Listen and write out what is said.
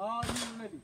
Ha iyi öyle değil.